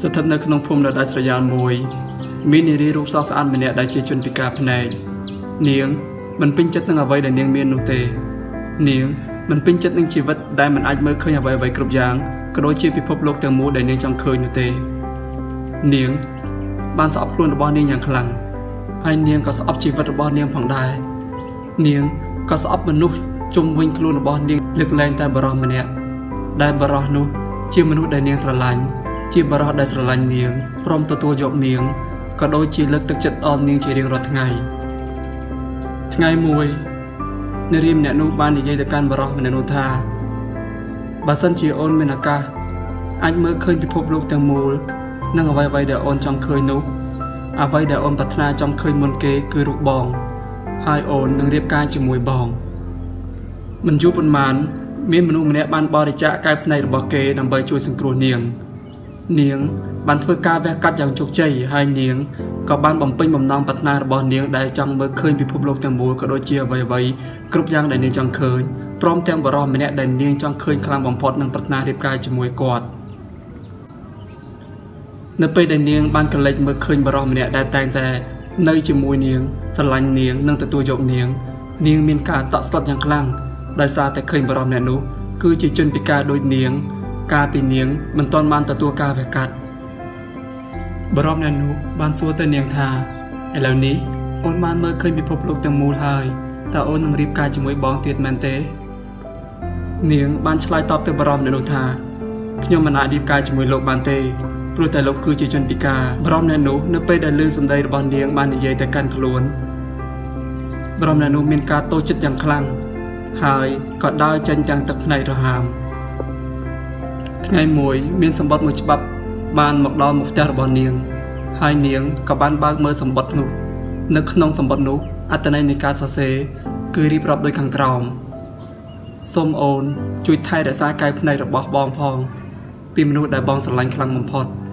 ស្ថិតនៅក្នុងភូមិដ៏ដាច់ស្រយាលមួយ មាននារីរូបសស្អាតម្នាក់ដែលជាជនពិការភ្នែកនាងមិនពេញចិត្តនឹងអ្វីដែលនាងមាននោះទេ នាងមិនពេញចិត្តនឹងជីវិតដែលមិនអាចមើលឃើញអ្វីអ្វីគ្រប់យ៉ាងក៏ដូចជាពិភពលោកទាំងមូលដែលនាងចង់ឃើញនោះទេ នាង បានស្អប់ខ្លួនរបស់នាងយ៉ាងខ្លាំងហើយនាងក៏ស្អប់ជីវិតរបស់នាងផងដែរនាងក៏ស្អប់មនុស្សជុំវិញខ្លួនរបស់នាងលើកលែងតែបរោះម្នាក់ដែលបរោះនោះ ជាមនុស្សដែលនាងស្រឡាញ់ ជាបរោះដែលស្រឡាញ់នាងព្រមទទួលយកនាងក៏ដូចជាលើកទឹកចិត្តដល់នាងជារៀងរាល់ថ្ងៃថ្ងៃមួយនារីម្នាក់នោះបាននិយាយទៅកាន់បរោះម្នាក់នោះថាបើសិនជាអូនមានឱកាសអាចមើលឃើញពិភពលោកទាំងមូលនិងអ្វីៗដែលអូនចង់ឃើញនោះអ្វីដែលអូនប្រាថ្នាចង់ឃើញមុនគេគឺរូបបង ហើយអូននឹងរៀបការជាមួយបង មិនយូរប៉ុន្មានមានមនុស្សម្នាក់បានបរិច្ចាគកែវភ្នែករបស់គេដើម្បីជួយសង្គ្រោះនាង នាង បានធ្វើការវះកាត់យ៉ាងជោគជ័យហើយនាងក៏បានបំពេញបំណងប្រាថ្នារបស់នាងដែលចង់មើលឃើញពិភពលោកទាំងមូលក៏ដូចជាអ្វីៗគ្រប់យ៉ាងដែលនាងចង់ឃើញព្រមទាំងបរិះម្នាក់ដែលនាងចង់ឃើញខ្លាំងបំផុតនឹងប្រាថ្នារៀបការជាមួយគាត់នៅពេលដែលនាងបានកលេចមើលឃើញបរិះម្នាក់ដែលតែងតែនៅជាមួយនាងស្រឡាញ់នាងនិងទទួលយកនាង នាងមានការតក់ស្លុតយ៉ាងខ្លាំងដោយសារតែឃើញបរិះម្នាក់នោះគឺជាជនពិការដូចនាង កាលពីនាងមិនទាន់បានទទួលការវះកាត់បរិះម្នាក់នោះបានសួរទៅនាងថាឥឡូវនេះអូនបានមើលឃើញពិភពលោកទាំងមូលហើយតើអូននឹងរៀបការជាមួយបងទៀតមែនទេ នាងបានឆ្លើយតបទៅបរិះម្នាក់នោះថាខ្ញុំមិនអាចរៀបការជាមួយលោកបានទេព្រោះតែលោកគឺជាជនពិការបរំអ្នកនោះនៅពេលដែលឮសម្ដីរបស់នាងបាននិយាយទៅកាន់ខ្លួនបរំអ្នកនោះមានការតូចចិត្តយ៉ាងខ្លាំងហើយក៏ដើរចេញទាំងទឹកភ្នែករហាម ថ្ងៃមួយមានសម្បត្តិមួយច្បាប់ បានមកដល់មុខផ្ទះរបស់នាង ហើយនាងក៏បានបើកមើលសម្បត្តិនោះ នៅក្នុងសម្បត្តិនោះអត្ថន័យនៃការសរសេរគឺរៀបរាប់ដូចខាងក្រោមសូមអូនជួយថែរក្សាកាយភ្នែករបស់បងផង ពីមនុស្សដែលបងស្រឡាញ់ខ្លាំងបំផុត។